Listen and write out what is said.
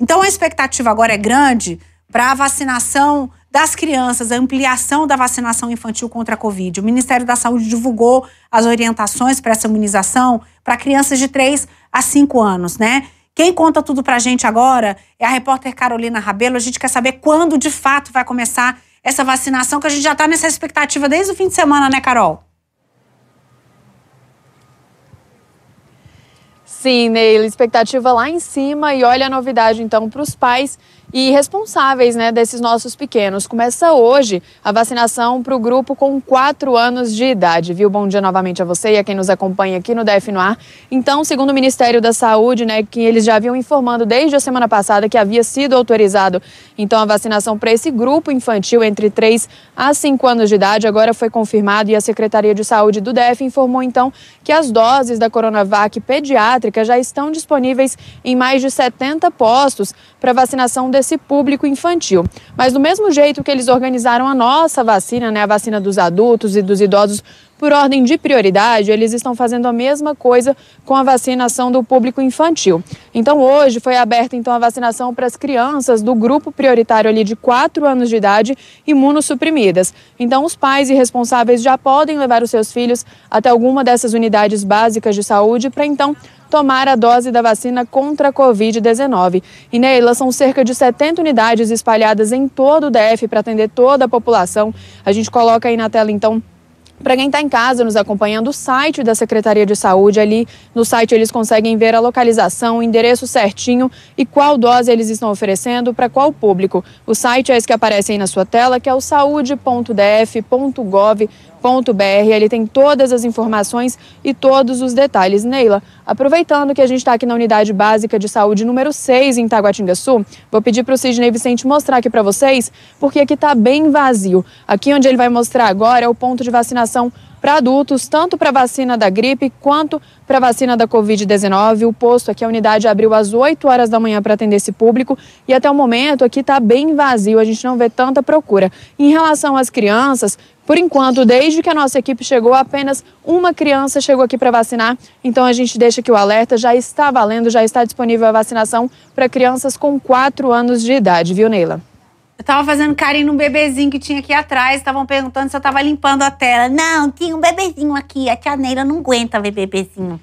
Então a expectativa agora é grande para a vacinação das crianças, a ampliação da vacinação infantil contra a Covid. O Ministério da Saúde divulgou as orientações para essa imunização para crianças de 3 a 5 anos, né? Quem conta tudo para a gente agora é a repórter Carolina Rabelo. A gente quer saber quando de fato vai começar essa vacinação, que a gente já está nessa expectativa desde o fim de semana, né, Carol? Sim, Neila, expectativa lá em cima e olha a novidade então para os pais e responsáveis né, desses nossos pequenos. Começa hoje a vacinação para o grupo com 4 anos de idade, viu? Bom dia novamente a você e a quem nos acompanha aqui no DF no Ar. Então, segundo o Ministério da Saúde, né, que eles já haviam informando desde a semana passada que havia sido autorizado então a vacinação para esse grupo infantil entre 3 a 5 anos de idade, agora foi confirmado e a Secretaria de Saúde do DF informou então que as doses da Coronavac pediátrica já estão disponíveis em mais de 70 postos para vacinação desse público infantil. Mas do mesmo jeito que eles organizaram a nossa vacina, né, a vacina dos adultos e dos idosos por ordem de prioridade, eles estão fazendo a mesma coisa com a vacinação do público infantil. Então, hoje foi aberta então a vacinação para as crianças do grupo prioritário ali de 4 anos de idade imunossuprimidas. Então, os pais e responsáveis já podem levar os seus filhos até alguma dessas unidades básicas de saúde para então tomar a dose da vacina contra a Covid-19. E, Neila, são cerca de 70 unidades espalhadas em todo o DF para atender toda a população. A gente coloca aí na tela, então, para quem está em casa nos acompanhando, o site da Secretaria de Saúde, ali no site eles conseguem ver a localização, o endereço certinho e qual dose eles estão oferecendo para qual público. O site é esse que aparece aí na sua tela, que é o saúde.df.gov br Ele tem todas as informações e todos os detalhes. Neila, aproveitando que a gente está aqui na Unidade Básica de Saúde número 6 em Taguatinga-Sul, vou pedir para o Sidney Vicente mostrar aqui para vocês, porque aqui está bem vazio. Aqui onde ele vai mostrar agora é o ponto de vacinação para adultos, tanto para vacina da gripe quanto para vacina da Covid-19. O posto aqui, a unidade abriu às 8 horas da manhã para atender esse público e até o momento aqui está bem vazio, a gente não vê tanta procura. Em relação às crianças, por enquanto, desde que a nossa equipe chegou, apenas uma criança chegou aqui para vacinar. Então a gente deixa que o alerta já está valendo, já está disponível a vacinação para crianças com 4 anos de idade, viu, Neila? Eu tava fazendo carinho num bebezinho que tinha aqui atrás, estavam perguntando se eu tava limpando a tela. Não, tinha um bebezinho aqui, a tia Neila não aguenta ver bebezinho.